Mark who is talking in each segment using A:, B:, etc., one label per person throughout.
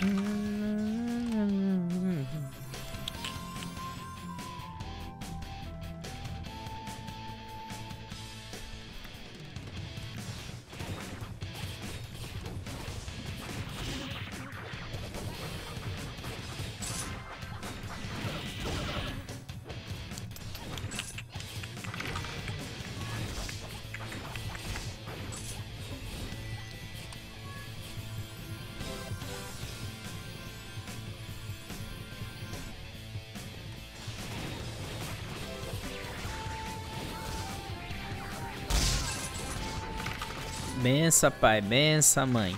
A: Mm. Bença, pai. Bença, mãe.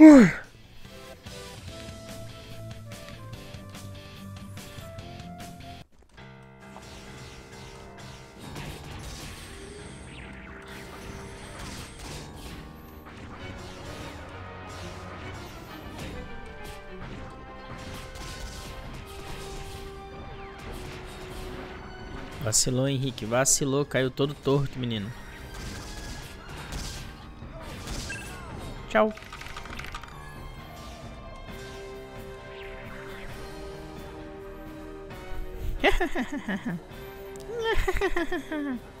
A: Whew. Vacilou, Henrique. Vacilou. Caiu todo torto, menino. Tchau.